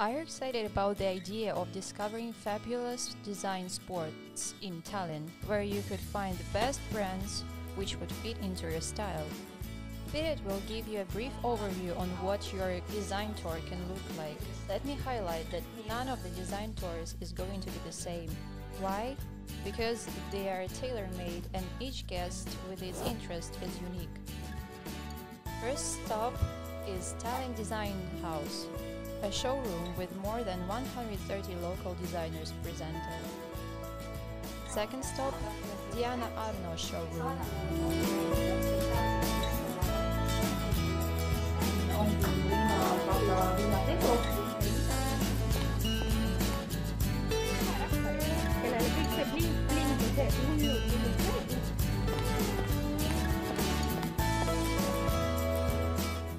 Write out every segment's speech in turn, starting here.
Are excited about the idea of discovering fabulous design sports in Tallinn, where you could find the best brands which would fit into your style? Piret will give you a brief overview on what your design tour can look like. Let me highlight that none of the design tours is going to be the same. Why? Because they are tailor-made and each guest with its interest is unique. First stop is Tallinn Design House, a showroom with more than 130 local designers presented. Second stop, Diana Arno showroom.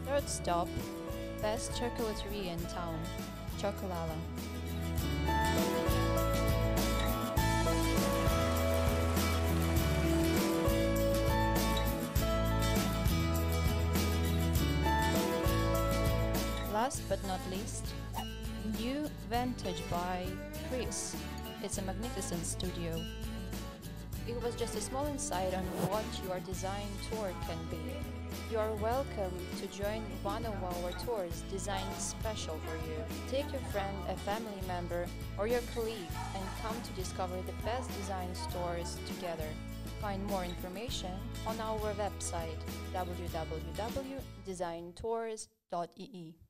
Third stop, best chocolaterie in town, Chocolala. Last but not least, new Vintage by Kriss. It's a magnificent studio. It was just a small insight on what your design tour can be. You are welcome to join one of our tours designed special for you. Take your friend, a family member, or your colleague and come to discover the best design stores together. Find more information on our website www.designtours.ee.